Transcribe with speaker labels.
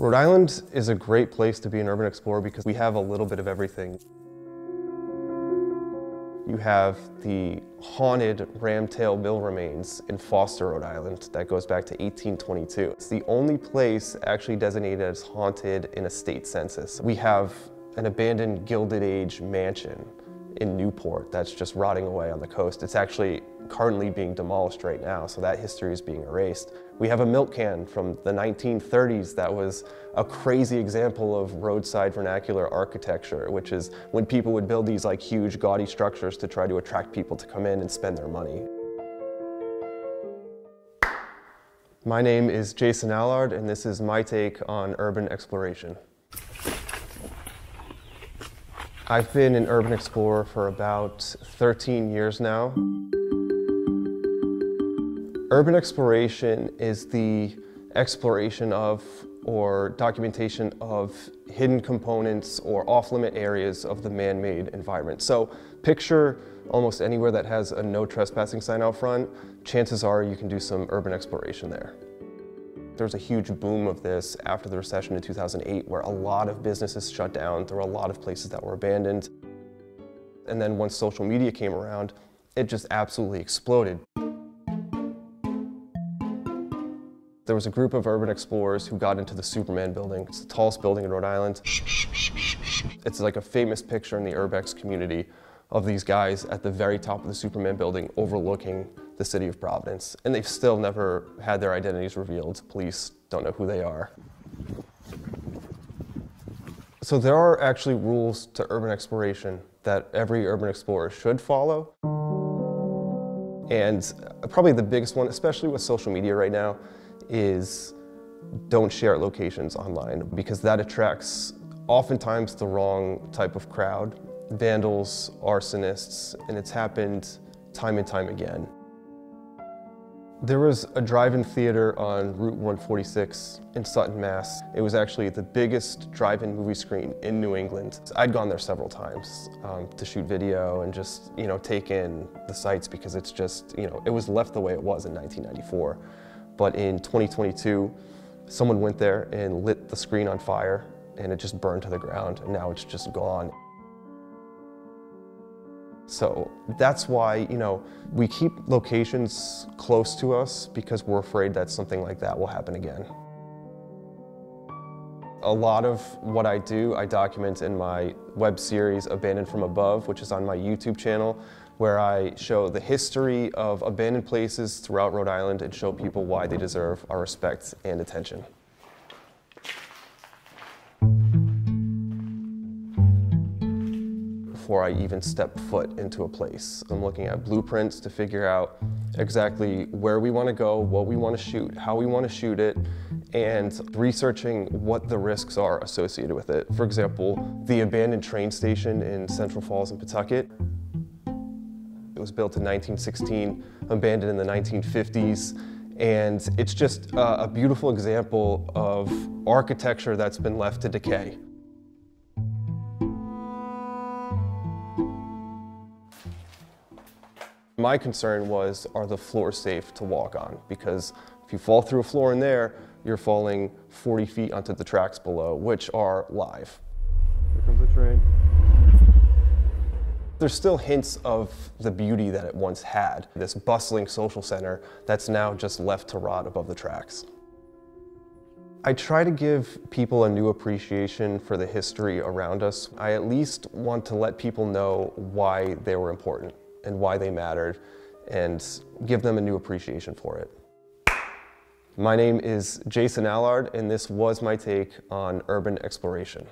Speaker 1: Rhode Island is a great place to be an urban explorer because we have a little bit of everything. You have the haunted Ramtail Mill remains in Foster, Rhode Island that goes back to 1822. It's the only place actually designated as haunted in a state census. We have an abandoned Gilded Age mansion in Newport that's just rotting away on the coast. It's actually currently being demolished right now, so that history is being erased. We have a milk can from the 1930s that was a crazy example of roadside vernacular architecture, which is when people would build these like huge gaudy structures to try to attract people to come in and spend their money. My name is Jason Allard, and this is my take on urban exploration. I've been an urban explorer for about 13 years now. Urban exploration is the exploration of or documentation of hidden components or off-limit areas of the man-made environment. So picture almost anywhere that has a no trespassing sign out front, chances are you can do some urban exploration there. There was a huge boom of this after the recession in 2008 where a lot of businesses shut down. There were a lot of places that were abandoned. And then once social media came around, it just absolutely exploded. There was a group of urban explorers who got into the Superman building. It's the tallest building in Rhode Island. It's like a famous picture in the Urbex community of these guys at the very top of the Superman building overlooking the city of Providence. And they've still never had their identities revealed. Police don't know who they are. So there are actually rules to urban exploration that every urban explorer should follow. And probably the biggest one, especially with social media right now, is don't share locations online because that attracts oftentimes the wrong type of crowd, vandals, arsonists, and it's happened time and time again. There was a drive-in theater on Route 146 in Sutton, Mass. It was actually the biggest drive-in movie screen in New England. I'd gone there several times um, to shoot video and just, you know, take in the sights because it's just, you know, it was left the way it was in 1994. But in 2022, someone went there and lit the screen on fire and it just burned to the ground and now it's just gone. So that's why, you know, we keep locations close to us because we're afraid that something like that will happen again. A lot of what I do, I document in my web series Abandoned from Above, which is on my YouTube channel, where I show the history of abandoned places throughout Rhode Island and show people why they deserve our respect and attention. Before I even step foot into a place, I'm looking at blueprints to figure out exactly where we want to go, what we want to shoot, how we want to shoot it, and researching what the risks are associated with it. For example, the abandoned train station in Central Falls in Pawtucket it was built in 1916, abandoned in the 1950s, and it's just a, a beautiful example of architecture that's been left to decay. My concern was, are the floors safe to walk on? Because if you fall through a floor in there, you're falling 40 feet onto the tracks below, which are live. Here comes the train. There's still hints of the beauty that it once had, this bustling social center that's now just left to rot above the tracks. I try to give people a new appreciation for the history around us. I at least want to let people know why they were important and why they mattered and give them a new appreciation for it. My name is Jason Allard and this was my take on urban exploration.